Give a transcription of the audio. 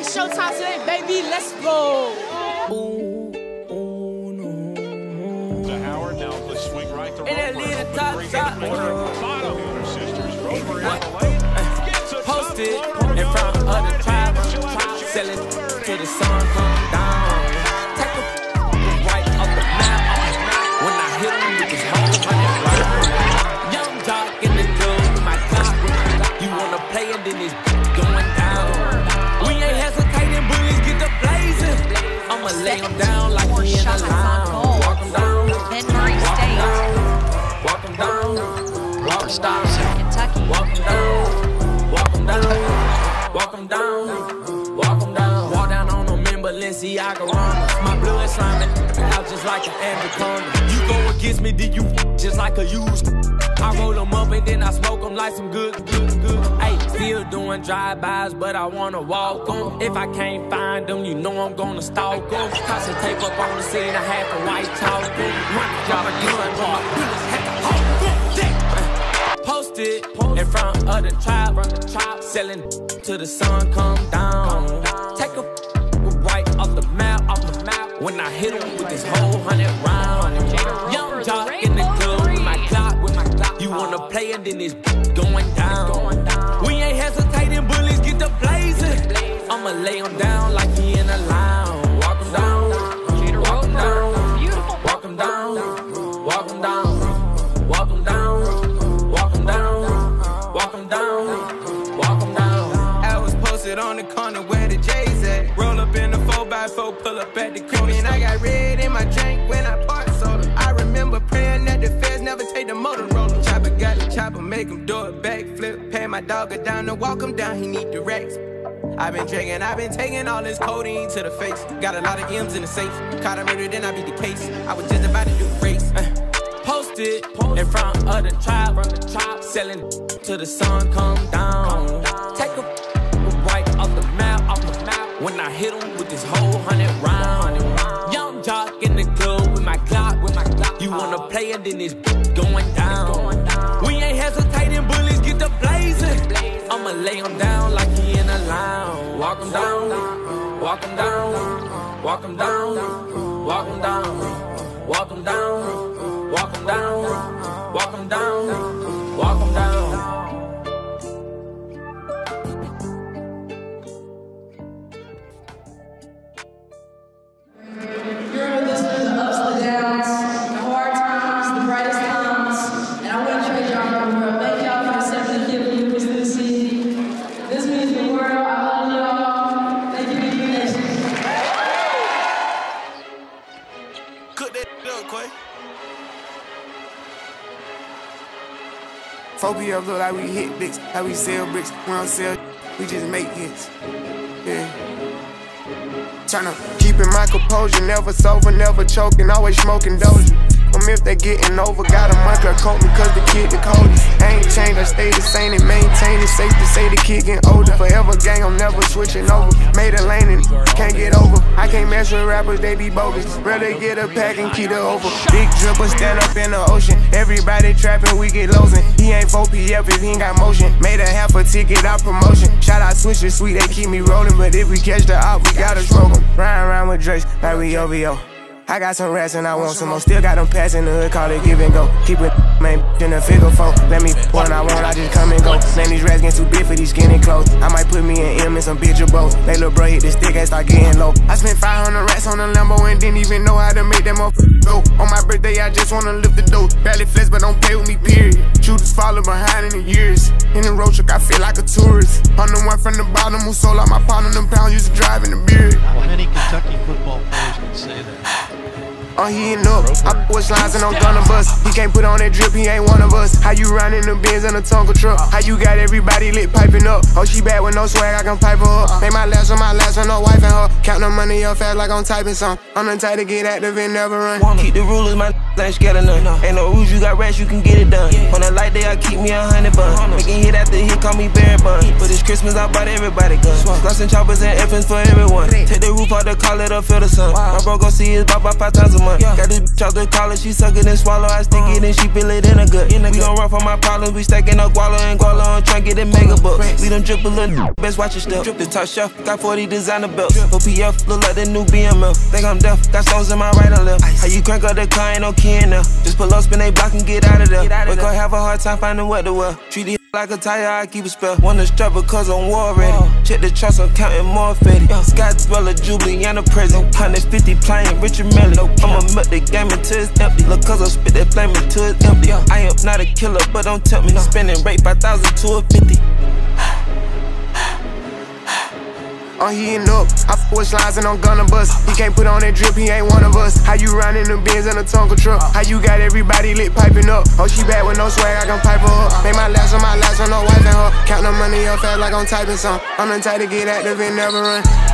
Hey, showtime today, baby. Let's go. To Howard, now the swing right to top Posted in front of the tribe, selling till the sun come down. Take a right off the map. When I hit him with this whole hundred. Young jock in the club my clock. You wanna play and then it's lay him down like Four he in a shots on line. goal. Walk him down. Then Murray State. down. Walk him down. Walk him down. Kentucky. Walk him down, walk him down, walk him down, walk him down. Walk down on them in Balenciaga run. My blood slamming out just like an anaconda. You go against me, then you just like a used. I roll them up and then I smoke them like some good, good, good. Still doing drive-bys, but I wanna walk them. If I can't find them, you know I'm gonna stalk them. Toss the tape up on the scene, I had the white talk. Run, drop a gun. Posted in front of the tribe, selling till the sun come down. Take a right off the map, off the map. When I hit him with this whole hundred round. Young jock in the club with my clock, with my clock. You wanna play and then it's going down. I'ma lay him down like he in a lounge. Walk him down, walk him down. Beautiful. Walk him down, walk him down, walk him down, walk him down, walk him down, walk him down. I was posted on the corner where the J's at. Roll up in the 4x4, pull up at the crib. And I got red in my drink when I part soda. I remember praying that the feds never take the Motorola. Chopper got the chopper, make him do a backflip. Pay my dog a down to walk him down, he need the racks. I've been drinking, I've been taking all this codeine to the face. Got a lot of M's in the safe. Caught a murder, then I beat the case. I was just about to do the race. Uh, Posted in front of the tribe, selling till the sun come down. Take a right off the map, off the map. When I hit him with this whole hundred round. Young jock in the club with my clock, with my clock. You wanna play and then it's going down. Walk him down, walk him down, walk him down, Phobia look like we hit bricks, how we sell bricks. We don't sell, we just make hits. Yeah. Tryna keeping my composure, never sober, never choking, always smoking doja. Them if they getting over, got a month to coat cause the kid the coldest. I ain't changed, I stay the same and maintain it. Safe to say the kid getting older. Forever gang, I'm never switching over. Made a lane and can't get over. I can't mess with rappers, they be bogus. Rather get a pack and keep it over. Big dripper stand up in the ocean. Everybody trapping, we get losing. He ain't 4PF if he ain't got motion. Made a half a ticket out promotion. Shout out Switcher Sweet, they keep me rolling. But if we catch the op, we gotta stroke 'em. Ride around with Drakes like we OVO. I got some rats and I want some more. Still got them pass in the hood, call it give and go. Keep it, man, in the figure four. Let me when I want, I just come and go. Man, these rats getting too big for these skinny clothes. I might put me in M and some bitch or both. They little bro hit the stick and start getting low. I spent 500 rats on a Lambo and didn't even know how to make them up go. On my birthday, I just wanna lift the dough. Barely flex, but don't play with me, period. Shooters follow behind in the years. In the road truck, I feel like a tourist. I'm the one from the bottom who sold out my pound of them pounds, used to drive in the beard. Well, many Kentucky football players can say that. Oh, he up. I push lines and I'm gonna bust. He can't put on that drip, he ain't one of us. How you riding the Benz in a Tonka truck? How you got everybody lit piping up? Oh, she bad with no swag, I can pipe her up. Make my last on my last on no wife and her. Count the money up fast like I'm typing some. I'm the type to get active and never run. Keep the rulers, my ain't scared of none. Ain't no rules, you got rats, you can get it done. On a light day, I keep me a hundred bun. Making hit after hit, call me Barry Bun. For this Christmas, I bought everybody guns. And choppers and infants for everyone. Take the roof out the call it up, feel the sun. My bro gon' see his bop five times a month. One. Got this bitch out the collar, she suck it and swallow. I stick it and she feel it in a gut. We don't run from my problems, we stacking up guala and guala on trying get it mega bucks. We don't drip a little, best watch your step. The top shelf, got 40 designer belts. 4PF, look like the new BML. Think I'm deaf, got stones in my right and left. How you crank up the car, ain't no key in there. Just pull up, spin they block and get out of there. Wake up, have a hard time finding what to wear. Treat like a tire, I keep a spell. Wanna strap because I'm war ready. Check the trust, I'm counting more fetty. Scott Dweller, Jubilee, and a present. 150 playing Richard Mille. I'ma milk the game until it's empty. Look, cause I spit that flame until it's empty. I am not a killer, but don't tempt me. Spending rate 5,000 to a 50. Oh, I'm heating up. I with slides and I'm gonna bust. He can't put on that drip, he ain't one of us. How you riding the Benz in a Tonka truck? How you got everybody lit piping up? Oh, she bad with no swag, I can pipe her up. Make my last on my last on no wife and her. Count the money up fast like I'm typing some. I'm the type to get active and never run.